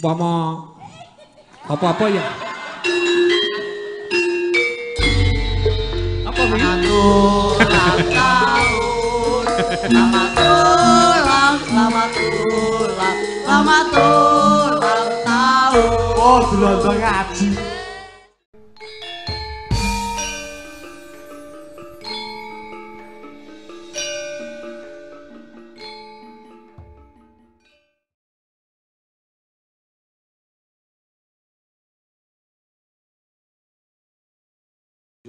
Upama apa-apa ya. Apa wi? Selamat ulang, selamat ulang, selamat ulang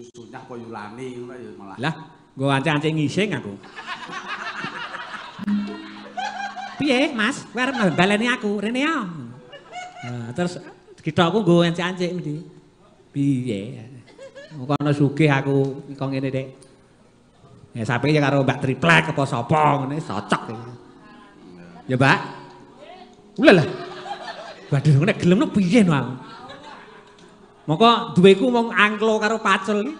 Sunyah apa yulani ngono ya malah. Lah, nggo ancing-ancing ngising aku. Piye, Mas? Kowe arep baleni aku, rene ya. Nah, terus kita aku nggo ancing-ancing ndi? Piye? Kok ana sugih aku kok ngene, Dik. Ya sapi ya karo Mbak Triplek apa sapa ngene cocok. Ya, Mbak. Ulah lah. Waduh, nek gelem piye no aku? Moko duweku mung angklo karo pacul iki.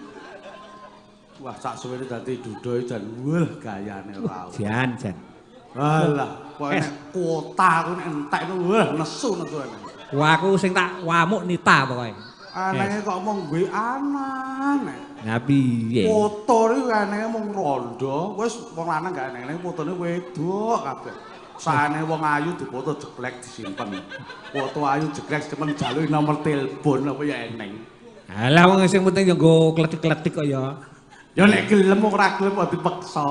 Wah, sak suwene dadi dudoy jan wah gayane ora. Jan, jan. Alah, kok kuota aku nek entek itu wah nesu nesu. Wah aku sing tak wamuk nita pokoke. Anake kok mung duwe anan. Lah piye? Foto iki anake mung rondo, wis wong lanang gak aneh, fotone wedok kabeh. Saane wong ayu dipoto jeglek disimpen. Foto ayu jeglek disimpen jaluk nomor telepon apa ya eneng. Alah wong sing penting yo nggo kletik-kletik kok ya. Ya nek gelem ora gelem kok dipeksa.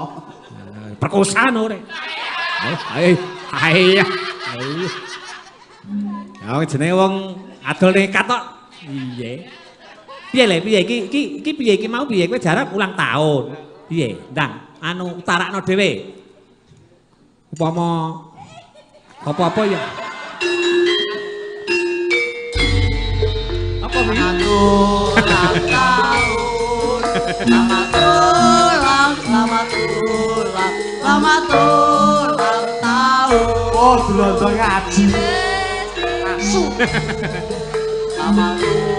Eh, Perkosaan ora. Ayo, ayo, ayo. Ya wong jenenge wong adol nekat kok. Piye? Piye le piye iki iki iki piye iki mau piye kowe jarap ulang tahun. Piye? Ndang, anu utarakno dhewe. Upama apa-apa ya. Apa wi? Ulang tahun. Selamat ulang, selamat ulang, selamat ulang tahun. Oh, delonto ngaji. Asu. Selamat ulang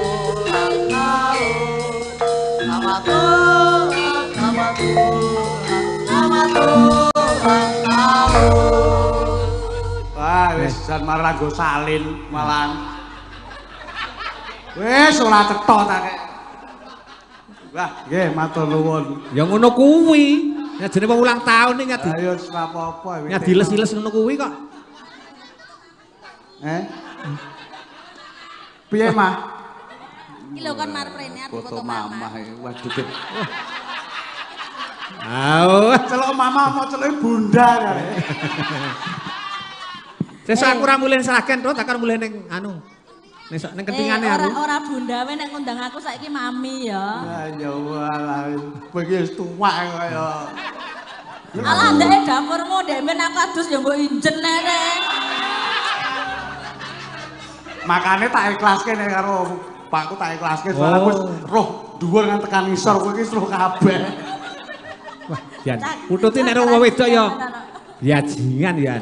Jan marang go salin malang. Wis ora cetha ta kek. Wah, nggih matur nuwun. Ya ngono kuwi. Ya jenenge wong ulang tahun iki nyadi. Ayo wis apa-apa. Ya diles-iles ngono kuwi kok. Eh? Piye, Mah? Iki lho kon marep rene arep Foto foto mama. mamah iki. Waduh. Aduh. Celok mama mau celok bunda kare. Sesuk aku ora mulih seragen to, tak mulih ning anu. Ning sak- ning kentingane eh, ora aku. ora bunda we nek ngundang aku saiki mami ya. Ya ya walah. Kowe wis tuwak kaya. Alah ndeke dapurmu ndek men aku adus ya mbok injen nere. Makane tak ikhlaske nek karo Pakku tak ikhlaske soalnya Oh. wis roh dhuwur ngan tekan ngisor kowe iki roh kabeh. Wah, Yan. Pututi nek wong wedok ya. Ya jingan ya.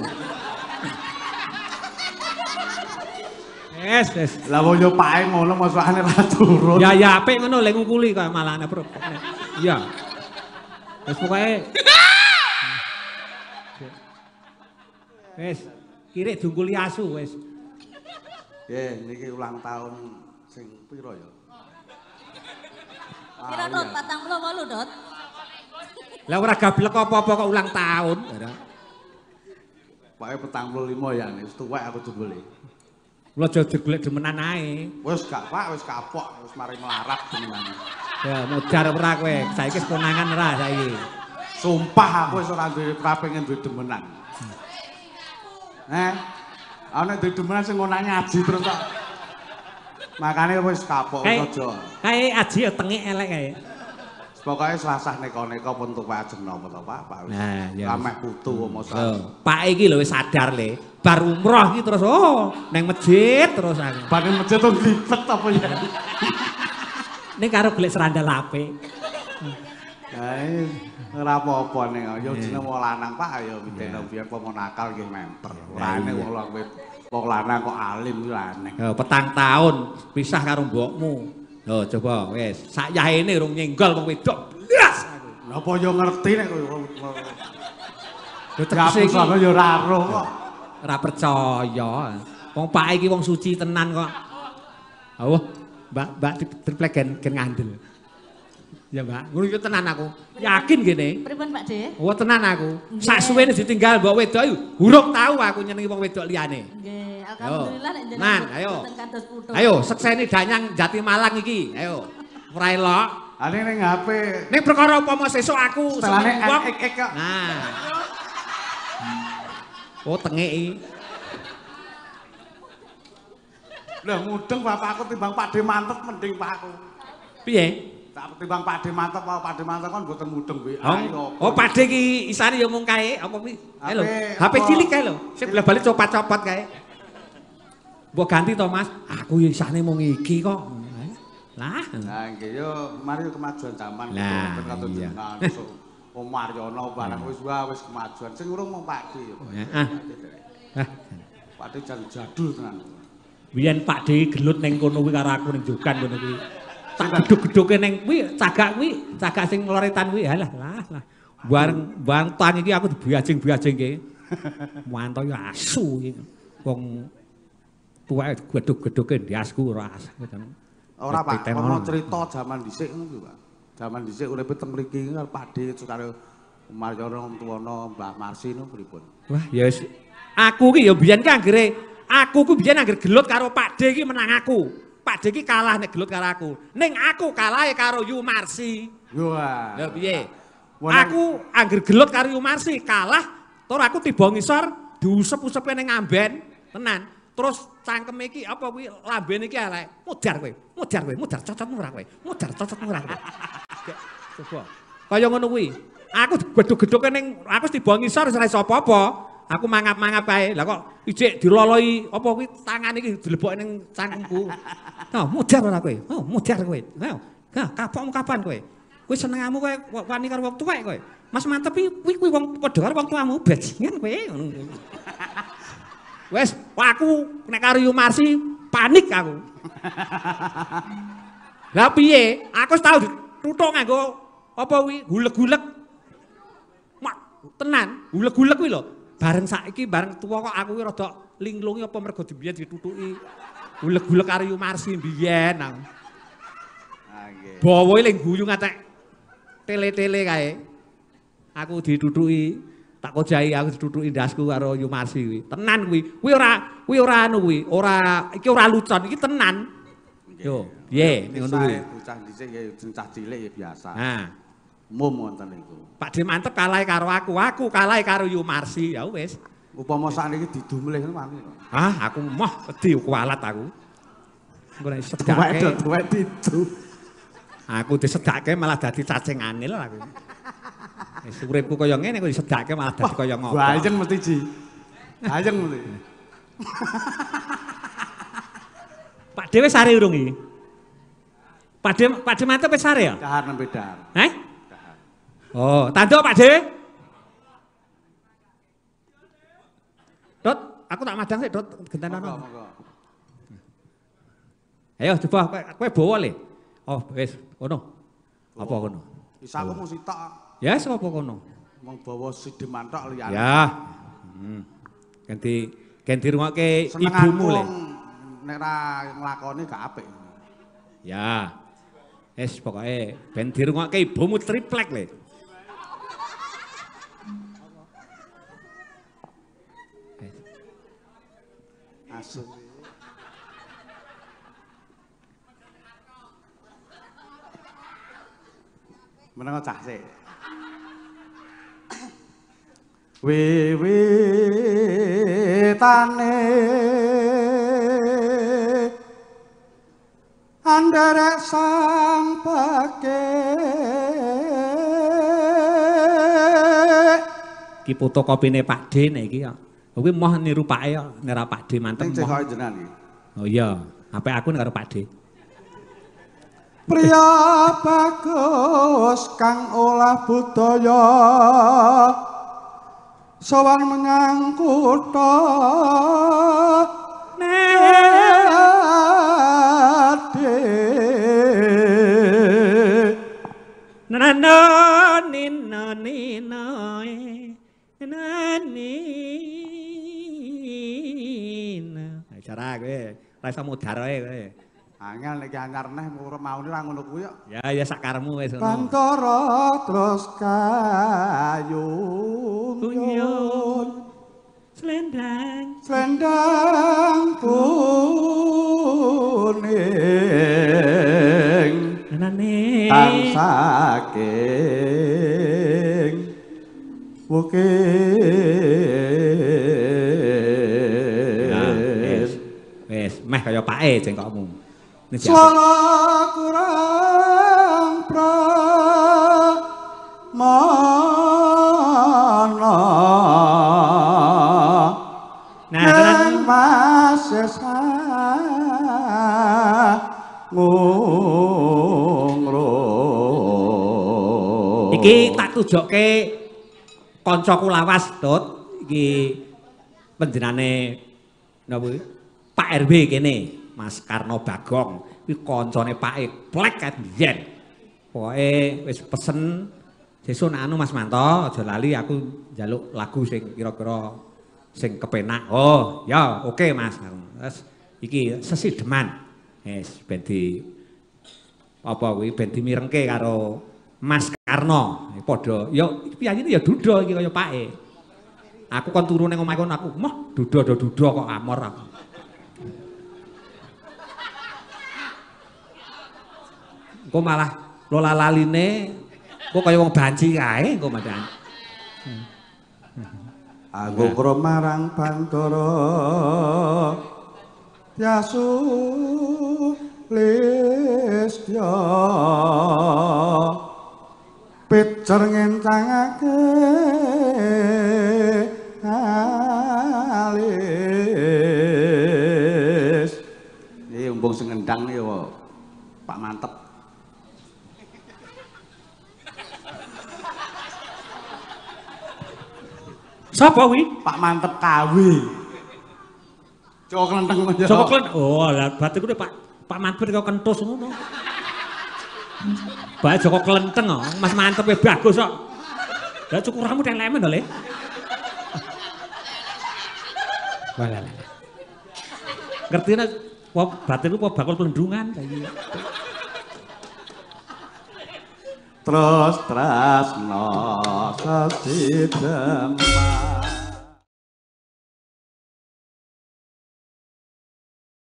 Wes, wes. Lah wong yo pake ngono masukane ra turun. Ya ya apik ngono lek ngukuli kok malah nek bro. Iya. Wes pokoke Wes, kirik dungkuli asu wes. Nggih, niki ulang tahun sing pira ya? Kira tot 48 dot. Lah ora gablek apa-apa kok ulang tahun. Pokoke petang puluh lima ya, wis tuwek aku jebule. Kula aja digolek demenan ae. Wis gak pak, wis kapok, wis mari melarat tenan. Ya modar ora kowe. Saiki wis konangan ora saiki. Sumpah aku wis ora duwe ora pengen duwe demenan. Eh, ana duwe demenan sing ngono ngaji terus kok. Makane wis kapok aja. kae aji ya tengik elek kae. Pokoke selasah neka-neka pun tuwek ajeng napa to Pak? Pak. Nah, ya. Lameh putu apa Lho, Pak iki lho wis sadar le. Bar umroh iki terus oh neng masjid terus aku. Bane masjid tuh lipet apa ya? Ning karo golek serandal apik. Hai, ora apa-apa ning ya jeneng wong lanang Pak ya mitene biyen apa mau nakal nggih memper. Ora nek wong lanang lanang kok alim aneh. Yo petang tahun pisah karo mbokmu. Lho coba wis sak yahene urung nyenggol wong wedok blas aku. Napa yo ngerti nek kowe. Tegese iki sono yo ora roh kok. ora percaya. Wong Pak iki wong suci tenan kok. Oh, Mbak, Mbak triplek gen gen ngandel. Ya, Mbak. Ngono iki tenan aku. Yakin gini. Pripun Pak De? Oh, tenan aku. Nggih. Sak suwene ditinggal mbok wedok iku urung tahu aku nyenengi wong wedok liyane. Nggih, alhamdulillah nek jenengan Nan, ayo. Ayo, sekseni danyang Jati Malang iki. Ayo. Ora elok. Ane ning HP Ning perkara upama sesuk aku setelane wong. ek ek kok. Nah. Oh, tengeki. Lah mudeng bapakku timbang Pak De mantep mending Pakku. Piye? Tak timbang Pak De mantep apa Pak De mantep kan mboten mudeng WA. Oh, oh Pakde iki isane ya mung kae apa kuwi? Kae lho. HP cilik kae lho. Sing bola-bali copot-copot kae. Mbok ganti to, Mas. Aku ya isane mung iki kok. Lah. Nah, nggih yo mari yo kemajuan zaman Lah, gitu kata iya. jenengan so, Om Maryono barang wis wah wis kemajuan sing urung mung Pak De yo. Ah. Ah. Pak De jan jadul tenan. Biyen Pak De gelut ning kono kuwi karo aku ning jogan kono kuwi. Tak gedhuk-gedhuke ning kuwi cagak kuwi, cagak sing loretan kuwi. Halah, lah, lah. Bareng bareng tang iki aku dibiajing-biajingke. Manto yo asu iki. Wong tuwae gedhuk-gedhuke ndiasku ora as. Ora Pak, ono. cerita zaman dhisik ngono kuwi Pak. Zaman dhisik uripe teng mriki karo Pak De karo Om Tuwono, Mbah Marsi niku pripun? Wah, ya wis. Aku ki ya biyen ki anggere aku ku biyen anggere gelut karo Pak De ki menang aku. Pak De ki kalah nek gelut karo aku. Ning aku kalah karo Yu Marsi. Yo ah. Lah piye? Wah, Aku anggere gelut karo Yu Marsi kalah, tur aku tiba ngisor diusep-usepe ning amben, tenan. Terus cangkeme iki apa kuwi lambene iki elek. Mudar kowe, mudar kowe, mudar cocotmu ora kowe. Mudar cocotmu ora kowe. Coba. Kaya ngono kuwi. Aku gedhuk-gedhuke ning aku tiba ngisor wis ora iso apa-apa. Aku mangap-mangap kae. Lah kok ijik diloloi apa kuwi tangan iki dilebokke ning cangkemku. Oh, mudar ora kowe. Oh, mudar kowe. Ayo. Ha, kapokmu kapan kowe? Kowe senengamu kowe wani karo wong tuwek kowe. Mas mantep kuwi kuwi wong padha karo wong tuamu bajingan kowe. Wes, aku nek karo Yu Marsi panik aku. Lah piye? Aku tau dituthuk nganggo apa kuwi guleg-guleg. Mak, tenan, guleg-guleg kuwi lho. Bareng saiki bareng tuwa kok aku kuwi rada linglungi apa mergo dibiyen dituthuki. Guleg-guleg karo Yu Marsi biyen. aku. Ah nggih. Bawa ling guyu ngatek tele-tele kae. Aku dituthuki, tak kojahi aku dituthuki ndasku karo Yu Marsi kuwi. Tenan kuwi. Kuwi ora kuwi ora anu kuwi, ora iki ora lucon, iki tenan. Yo, piye ngono kuwi. Bocah dhisik ya cah cilik ya biasa. Nah, Umum wonten niku. Pak De mantep kalah karo aku, aku kalah karo Yu Marsi. Ya wis. Upama sakniki didumleh ngono mangke. Ah, aku moh wedi kualat aku. Engko nek sedake, do tuwek didu. aku disedake malah dadi cacing anil aku. Wis uripku kaya ngene kok disedake malah dadi kaya ngopo. Bajeng mesti ji. Bajeng mesti. Pak Dewe sare urung iki? Pak De Pak De mantep wis sare ya? Dahar nembe dahar. Heh? Oh, tanduk Pak Dewe. Dot, aku tak madang sik, Dot, genten Monggo, ana. Ayo coba kowe bawa le. Oh, wis, ngono. Apa ngono? Isa aku mung sitok. Ya, yes, apa kono? Mong bawa sideman tok liyane. Ya. Hmm. Ganti ganti rungokke ibumu le. nek ra nglakoni gak apik. Ya. Wis pokoke ben dirungokke ibumu triplek le. Asu. Meneng cah sik. Wiwitane Anderek sang pake Ki fotokopine Pak D nek iki ya. Kuwi moh niru pake ya, nek ora Pak D mantep Ning cekoke jenengan iki. Oh iya, apa aku karo Pak D. Priya bagus kang olah budaya sowan menyang kutha Nade Nana Cara kowe ora iso mudhar wae kowe. Angel nek anyar neh mau ora ngono kuwi kok. Ya ya sak karepmu wis ngono. Bantara terus kayun Kunyun selendang Selendang kuning anane Kang Meh kaya pake jengkokmu. Kurang pramana Nah, tenan Nang masesa ngungro iki tak tujokke kancaku lawas, Tut. Iki panjenengane napa iki? Pak RW kene, Mas Karno Bagong. Kuwi kancane Pake Plek kan biyen. Pokoke wis pesen sesuk anu Mas Manto, aja lali aku njaluk lagu sing kira-kira sing kepenak. Oh, ya oke Mas. Terus iki sesideman. Wis ben di apa kuwi ben dimirengke karo Mas Karno. Padha ya piyanyine ya duda iki kaya pake. Aku kon turu ning omah kono aku, "Moh, duda do duda kok amor aku." Engko malah lola laline? Kok kaya wong banci kae engko madan. Aku kromarang Bantara Yasu Listya Pijer ngencangake alis. Iki umbung sing ngendang ya Pak Mantep Sapa kuwi? Pak Mantep kawi Joko kelenteng ya. Sapa klen? Oh, lah berarti kuwi Pak Pak Mantep kok kentus ngono. Bae Joko Klenteng kok, Mas Mantep e bagus kok. Lah cukuramu teng lemen lho, Le. Walah. lah. Ngerti nek batinku apa bakul pelendungan kayak gitu. Terus tresno sesi demak